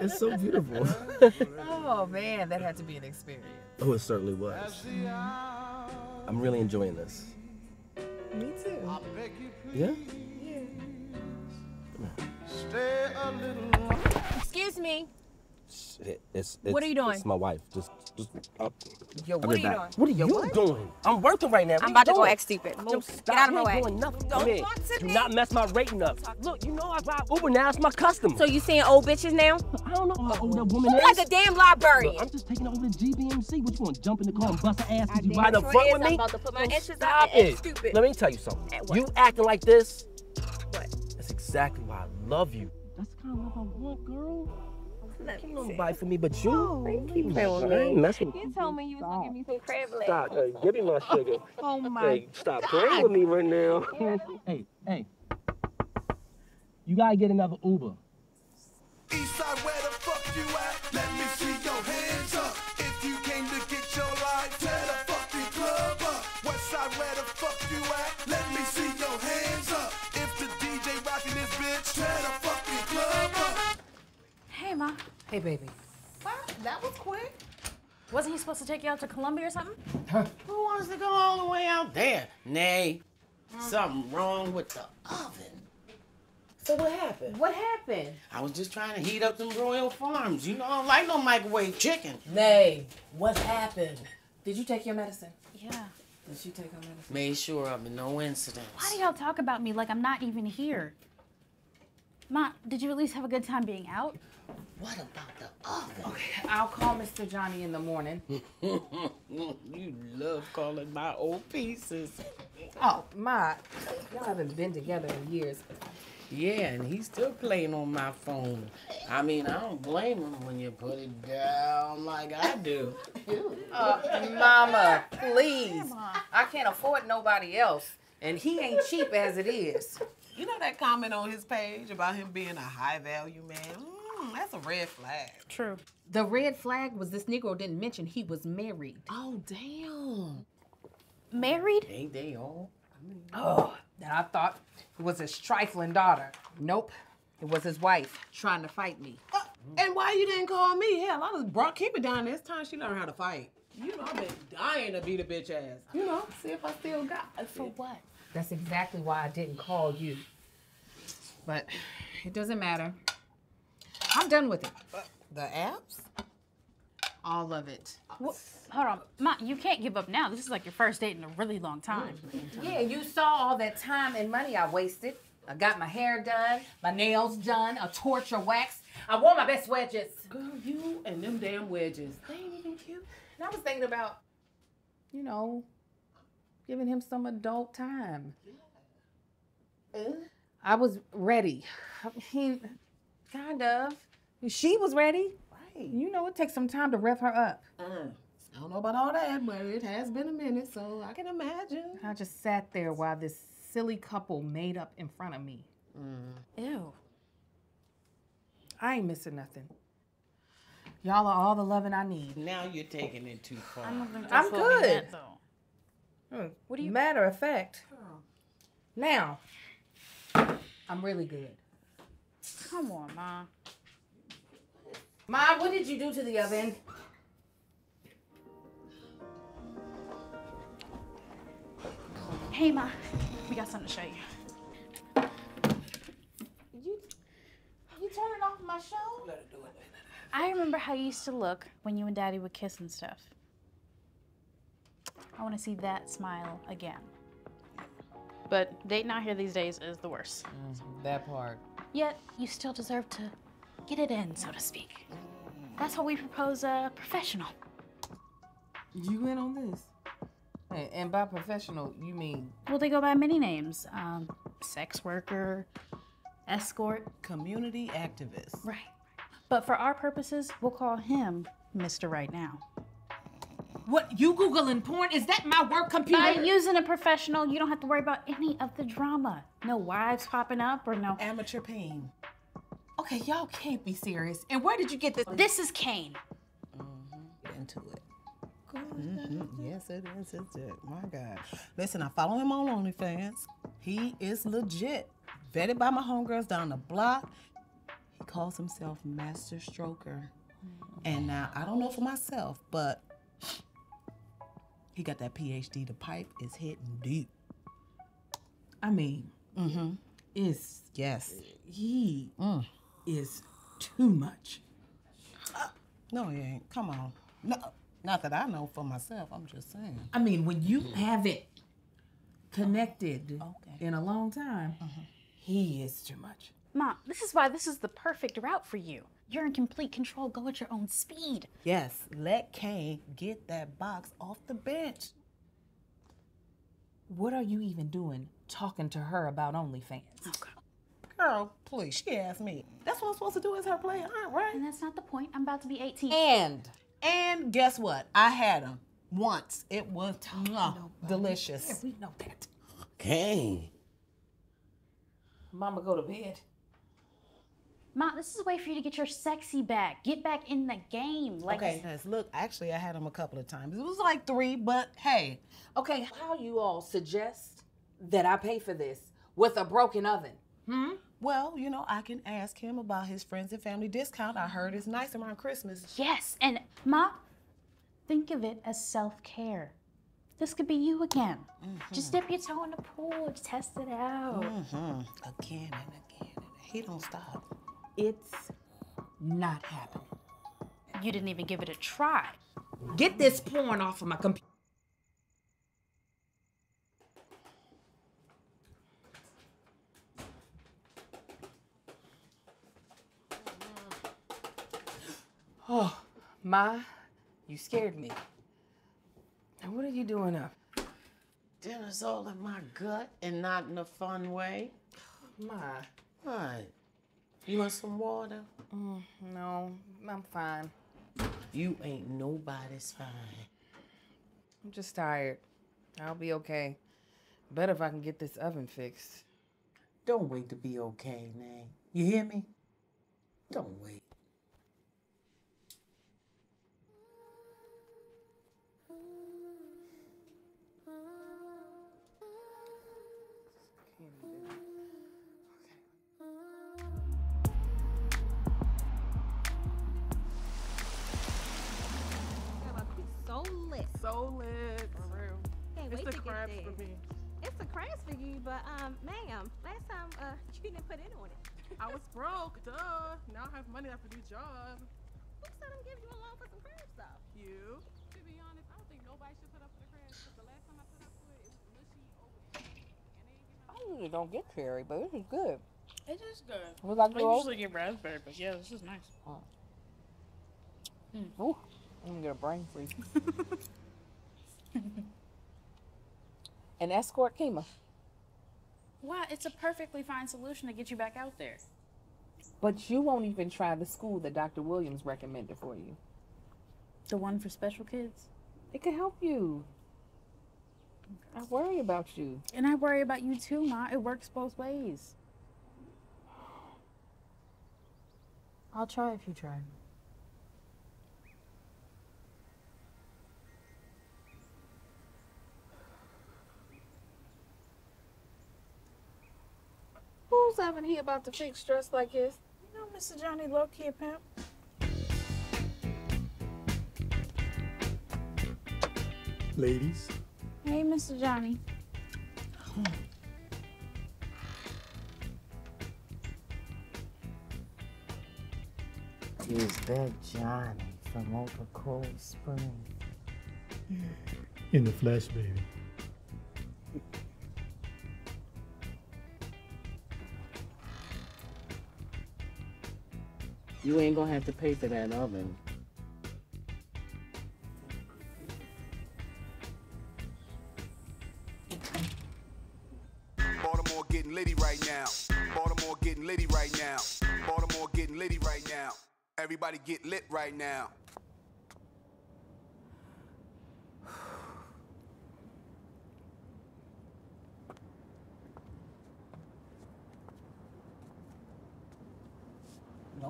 It's so beautiful. oh man, that had to be an experience. oh, it certainly was. I'm really enjoying this. Me too. Yeah? Come here. Stay a little longer. Excuse me. It- it's, What are you doing? It's my wife. Just, just up. Yo, what are you back. doing? What are Yo, you what? doing? I'm working right now. What I'm about to go doing? act stupid. Yo, Move. stop. Get out of my way. ain't doing nothing. Don't Come here. talk to Do me. not mess my rating up. Look, you know I ride Uber now. It's my custom. So you seeing old bitches now? I don't know how old that woman You is. like a damn librarian. Look, I'm just taking over the GBMC. What you want? to Jump in the car and bust her ass? Cause you damn ride up sure front is. with I'm me? about to put my Yo, inches out stop and it. stupid. Let me tell you something. You acting like this. What? That's exactly why I love you. That's the kind of love I want, girl. Let Can't me see. for me but you. Oh, keep playing with me. You told me you was gonna give me some privilege. Stop. Hey, give me my sugar. Oh my. Hey, stop playing with me right now. hey, hey. You gotta get another Uber. Eastside, where the fuck you at? Let me see your hands up. If you came to get your life, tear the fucking club up. Westside, where the fuck you at? Let me see your hands up. Ma. Hey, baby. Wow, that was quick. Wasn't he supposed to take you out to Columbia or something? Who wants to go all the way out there? Nay, something wrong with the oven. So what happened? What happened? I was just trying to heat up them Royal Farms. You know, I don't like no microwave chicken. Nay, what happened? Did you take your medicine? Yeah. Did she take her medicine? Made sure of it, no incidents. Why do y'all talk about me like I'm not even here? Ma, did you at least have a good time being out? What about the oven? I'll call Mr. Johnny in the morning. you love calling my old pieces. Oh, my. Y'all haven't been together in years. Yeah, and he's still playing on my phone. I mean, I don't blame him when you put it down like I do. Uh, mama, please. I can't afford nobody else. And he ain't cheap as it is. You know that comment on his page about him being a high value man? Mm, that's a red flag. True. The red flag was this Negro didn't mention he was married. Oh, damn. Married? Ain't they all? Oh, that I thought it was his trifling daughter. Nope. It was his wife trying to fight me. Uh, and why you didn't call me? Hell, I was brought keep it down this time she learned how to fight. You know, I've been dying to beat a bitch ass. You know, see if I still got it. For what? That's exactly why I didn't call you. But it doesn't matter. I'm done with it. The apps? All of it. Wha- Hold on. Ma, you can't give up now. This is like your first date in a really long time. Yeah, you saw all that time and money I wasted. I got my hair done, my nails done, a torture wax. I wore my best wedges. Girl, you and them damn wedges. They ain't even cute. And I was thinking about, you know, giving him some adult time. I was ready. He, kind of. She was ready. Right. You know, it takes some time to rev her up. Uh, I don't know about all that, but it has been a minute, so I can imagine. I just sat there while this silly couple made up in front of me. Ew. I ain't missing nothing. Y'all are all the loving I need. Now you're taking it too far. I don't think I'm that's what we good. meant, though. What do you matter of fact? Now, I'm really good. Come on, Ma. Ma, what did you do to the oven? Hey, Ma. We got something to show you. You you turning off my show? I remember how you used to look when you and Daddy would kiss and stuff. I want to see that smile again. But dating out here these days is the worst. That part. Yet, you still deserve to get it in, so to speak. That's why we propose a professional. You in on this? And, and by professional, you mean Well, they go by many names um, sex worker, escort. Community activist. Right. But for our purposes, we'll call him Mr. Right Now. What? You googling porn? Is that my work computer? By using a professional, you don't have to worry about any of the drama. No wives popping up or no. Amateur pain. okay, y'all can't be serious. And where did you get this? This is Kane. Get into it. Mm-hmm. Yes, it is. It's it. My God. Listen, I follow him on OnlyFans. He is legit. Vetted by my homegirls down the block. He calls himself Master Stroker. And now, I don't know for myself, but he got that PhD. The pipe is hitting deep. I mean, Mm-hmm. it's Yes. he Mm. is too much. No, he ain't. Come on. No, not that I know for myself. I'm just saying. I mean, when you haven't connected Okay. in a long time, he is too much. Mom, this is why this is the perfect route for you. You're in complete control. Go at your own speed. Yes, let Kane get that box off the bench. What are you even doing talking to her about OnlyFans? Oh, girl, please, she asked me. That's what I'm supposed to do as her player aunt, right? And that's not the point. I'm about to be 18. And And guess what? I had them once. It was mwah, uh, delicious. we know that. Kane. Mama, go to bed. Mom, this is a way for you to get your sexy back. Get back in the game. Like Okay, yes, look, actually, I had them a couple of times. It was like three, but hey, Okay, how you all suggest that I pay for this with a broken oven? Hmm? well, you know, I can ask him about his friends and family discount. I heard it's nice around Christmas. Yes, and Ma, think of it as self-care. This could be you again. Just dip your toe in the pool, test it out. Mm-hmm. Again and again. And he don't stop. It's not happening. You didn't even give it a try. Get this porn off of my computer. Oh, Ma, you scared me. Now, what are you doing up? Dinner's all in my gut and not in a fun way. Ma, What? You want some water? Mm, no, I'm fine. You ain't nobody's fine. I'm just tired. I'll be okay. Better if I can get this oven fixed. Don't wait to be okay, Nay. You hear me? Don't wait. Lit. So lit. For real. Can't It's wait the to get crabs there. for me. It's the crabs for you, but um, ma'am, last time uh you didn't put in on it. I was broke, duh. Now I have money after this job. Who said I'm giving you a loan for some crabs though? You? To be honest, I don't think nobody should put up for the crabs because the last time I put up for it, it was mushy over there. And they ain't I usually don't get cherry, but this is good. It is just good. Was I I grow? usually get raspberry, but yeah, this is nice. Ooh, I'm gonna get a brain freeze. An escort Kima. Why? it's a perfectly fine solution to get you back out there. But you won't even try the school that Dr. Williams recommended for you. The one for special kids. It could help you. I worry about you. And I worry about you too, Ma. It works both ways. I'll try if you try. Who's having here about to fix dress like this? You know, Mr. Johnny low key a pimp. Ladies, Hey, Mr. Johnny. Is that Johnny from over Cold Spring? in the flesh, baby. You ain't gonna have to pay for that oven. Baltimore getting litty right now. Baltimore getting litty right now. Baltimore getting litty right now. Everybody get lit right now.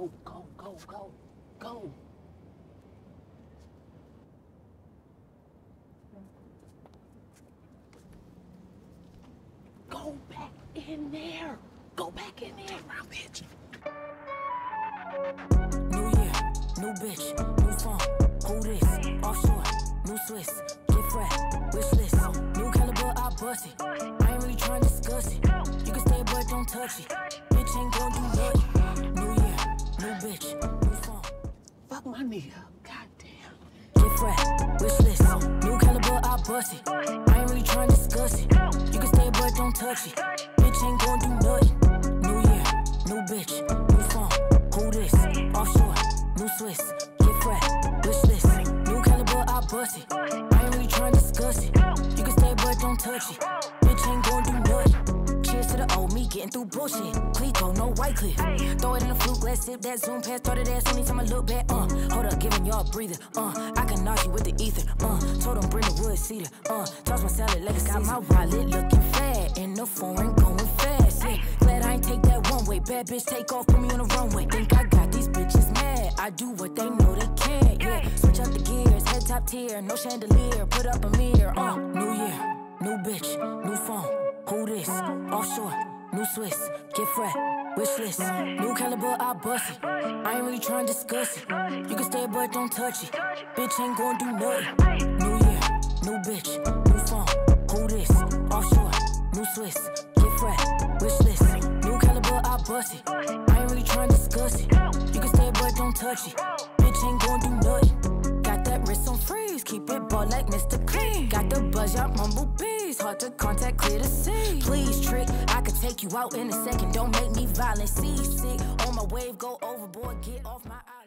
No, go, go, go, go. Go back in there. Go back in there, my bitch. New year, new bitch, new phone. Who this? Offshore, new Swiss. Gift wrap, wish list. New caliber, I bust it. I ain't really trying to discuss it. You can stay, but don't touch it. Bitch ain't gon' do nothing. New bitch, new phone. Fuck my nigga. Gift wrap, wish list. New caliber, I bust it. I ain't really trying to discuss it. You can stay, but don't touch it. Bitch ain't gon' do nothing. New year, new bitch, new phone. Who this? Offshore, new Swiss. Gift wrap, wish list. New caliber, I bust it. I ain't really trying to discuss it. You can stay, but don't touch it. Through bullshit. Clico, no white cliff. Throw it in the fluke, let's sip that zoom past. Started ass anytime I look back. Uh, hold up, giving y'all a breather. Uh, I can knock you with the ether. Uh, told them bring the wood cedar. Uh, toss my salad like a Got my wallet looking fat in the foreign going fast. Yeah, glad I ain't take that one way. Bad bitch take off, put me on the runway. Think I got these bitches mad. I do what they know they can't. Yeah, switch up the gears, head top tier, no chandelier. Put up a mirror. Uh, new year, new bitch, new phone. Who this? Offshore, new Swiss, get wrap, wish list. New caliber, I bust it. I ain't really trying to discuss it. You can stay, but don't touch it. Bitch ain't gonna do nothing. New year, new bitch, new phone. Who this? Offshore, new Swiss, get wrap, wish list. New caliber, I bust it. I ain't really trying to discuss it. You can stay, but don't touch it. Bitch ain't gonna do nothing. That wrist on freeze, keep it ball like Mr. Clean. Got the buzz, y'all mumble bees, hard to contact, clear to see. Please, trick, I could take you out in a second. Don't make me violent, see sick. On my wave, go overboard, get off my eye.